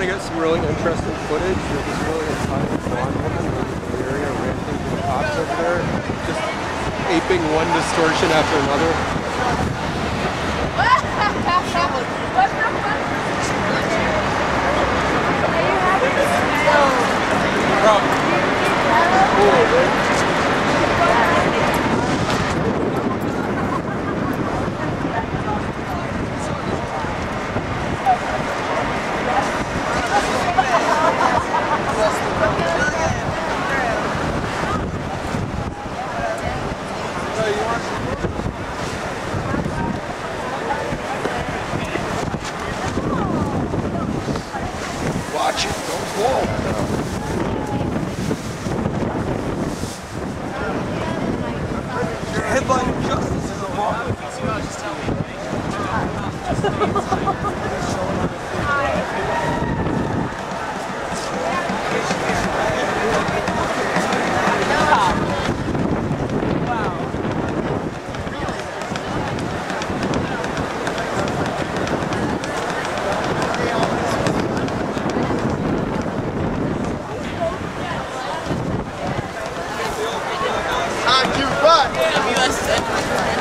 to get some really interesting footage of this really exciting blonde woman in the area ranting to the cops over there, just aping one distortion after another. Watch it, don't fall. Headline of justice is a Time to run!